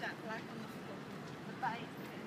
jack black on the, the base.